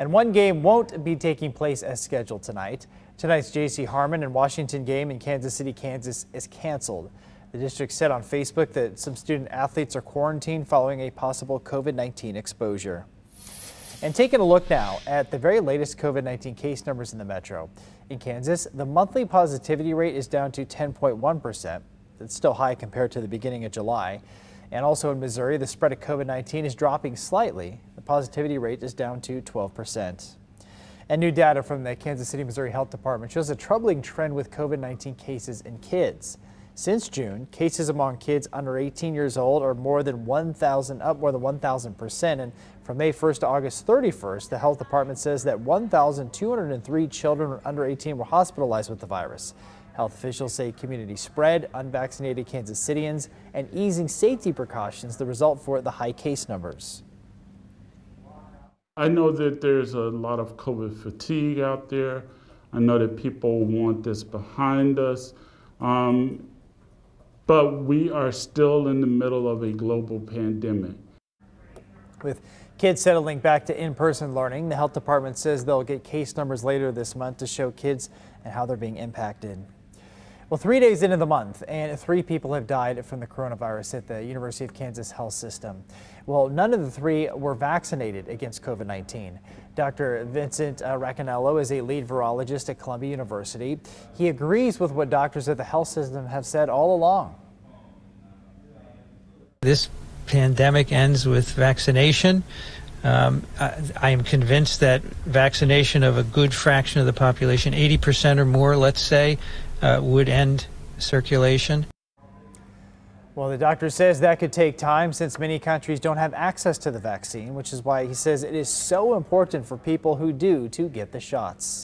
And one game won't be taking place as scheduled tonight. Tonight's J.C. Harmon and Washington game in Kansas City, Kansas is canceled. The district said on Facebook that some student athletes are quarantined following a possible COVID-19 exposure. And taking a look now at the very latest COVID-19 case numbers in the metro. In Kansas, the monthly positivity rate is down to 10.1%. That's still high compared to the beginning of July. And also in Missouri, the spread of COVID-19 is dropping slightly. Positivity rate is down to 12%. And new data from the Kansas City, Missouri Health Department shows a troubling trend with COVID-19 cases in kids. Since June, cases among kids under 18 years old are more than 1,000, up more than 1,000 percent. And from May 1st to August 31st, the health department says that 1,203 children under 18 were hospitalized with the virus. Health officials say community spread, unvaccinated Kansas Citians, and easing safety precautions the result for the high case numbers. I know that there's a lot of COVID fatigue out there. I know that people want this behind us. Um, but we are still in the middle of a global pandemic. With kids settling back to in-person learning, the health department says they'll get case numbers later this month to show kids and how they're being impacted. Well, three days into the month, and three people have died from the coronavirus at the University of Kansas Health System. Well, none of the three were vaccinated against COVID-19. Dr. Vincent uh, Racaniello is a lead virologist at Columbia University. He agrees with what doctors at the health system have said all along. This pandemic ends with vaccination. Um, I, I, am convinced that vaccination of a good fraction of the population, 80% or more, let's say, Uh, would end circulation. Well, the doctor says that could take time since many countries don't have access to the vaccine, which is why he says it is so important for people who do to get the shots.